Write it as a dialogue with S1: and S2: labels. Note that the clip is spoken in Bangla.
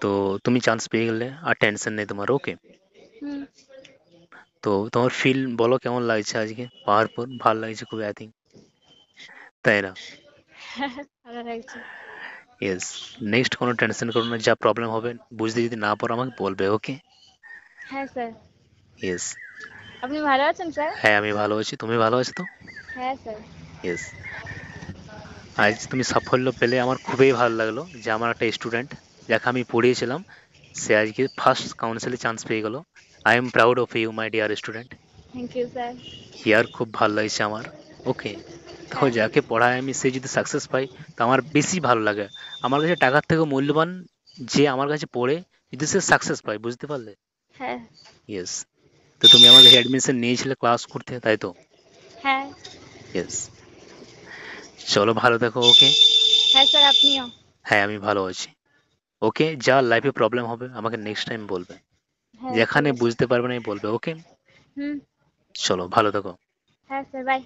S1: তো তুমি চান্স পেয়ে গেলে আর টেনশন নেই তোমার ওকে তো তোমার ফিল বলো কেমন লাগছে আজকে পাওয়ার পর ভালো লাগছে খুবই আই থিঙ্ক তাই না ইয়েস নেক্সট কোনো টেনশন করো না যা প্রবলেম হবে বুঝতে যদি না পারো আমাকে বলবে ওকে
S2: হ্যাঁ স্যার
S1: ইয়েস
S2: আপনি ভালো আছেন স্যার
S1: হ্যাঁ আমি ভালো আছি তুমি ভালো আছো তো
S2: হ্যাঁ স্যার
S1: ইয়েস আজ তুমি সাফল্য পেলে আমার খুবই ভালো লাগল যে আমার একটা স্টুডেন্ট যাকে আমি পড়িয়েছিলাম। সে আজকে ফার্স্ট কাউন্সিলে চান্স পেয়ে গেল। I am proud of you my dear student
S2: thank you sir
S1: ইয়ার খুব ভালো লাগছে আমার। ওকে তো। যাকে পড়ায় আমি সে যদি সাকসেস পাই তো আমার বেশি ভালো লাগে। আমার কাছে টাকার থেকে মূল্যবান যে আমার কাছে পড়ে যদি সে সাকসেস পায় বুঝতে পারলে?
S2: হ্যাঁ।
S1: ইয়েস তো তুমি আমার কাছে অ্যাডমিশন নিয়েছিলে ক্লাস করতে তাই তো?
S2: হ্যাঁ।
S1: ইয়েস চলো ভালো দেখো ওকে
S2: হ্যাঁ স্যার আপনিও।
S1: হ্যাঁ আমি ভালো আছি। ওকে যা লাইফে প্রবলেম হবে আমাকে নেক্সট টাইম বলবে।
S2: হ্যাঁ
S1: যেখানে বুঝতে পারবে না বলবে ওকে?
S2: হুম।
S1: চলো ভালো থাকো।
S2: হ্যাঁ স্যার বাই